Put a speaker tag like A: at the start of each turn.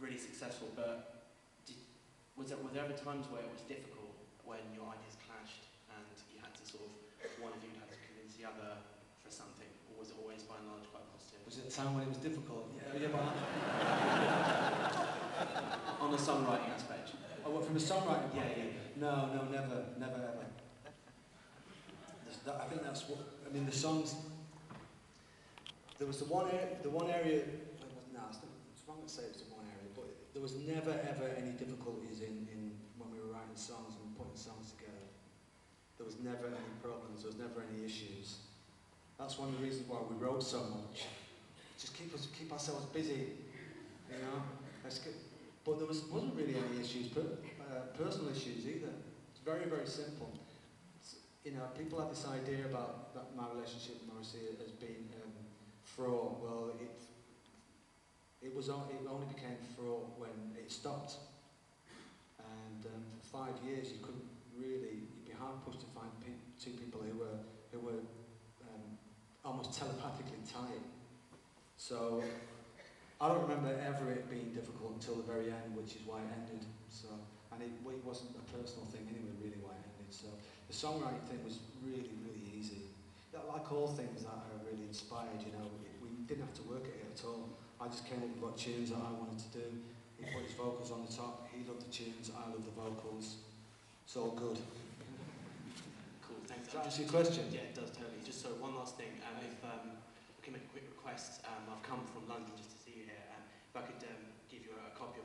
A: really successful. But did, was there were there ever times where it was difficult when your ideas clashed and you had to sort of one of you had to convince the other for something, or was it always by and large quite positive?
B: Was it a time when it was difficult? Yeah, oh, yeah but
A: On the songwriting aspect.
B: oh, what, from a songwriting point
A: Yeah,
B: of view?
A: yeah.
B: No, no, never, never, ever. That, I think that's what, I mean, the songs, there was the one area, the one area, no, it's, wrong to say it was the one area, there was never, ever any difficulties in, in when we were writing songs and putting songs together. There was never any problems, there was never any issues. That's one of the reasons why we wrote so much. Just keep us, keep ourselves busy, you know. But there was, wasn't really any issues, per, uh, personal issues either. It's very, very simple. It's, you know, people have this idea about that my relationship with Morrissey as being um, fraught. Well, it was it only became fraught when it stopped. And um, for five years, you couldn't really. You'd be hard pushed to find pe- two people who were who were um, almost telepathically tied. So I don't remember ever it being difficult until the very end, which is why it ended. So, and it, it wasn't a personal thing anyway, really, why it ended. So the songwriting thing was really, really easy. Like all things that are really inspired, you know, we didn't have to work at it at all. I just came up with what tunes that I wanted to do. He put his vocals on the top. He loved the tunes. I loved the vocals. It's all good.
A: cool, thanks.
B: Does that answer your question?
A: Yeah, it does, totally. Just so one last thing. Um, if um, I can make a quick request, um, I've come from London.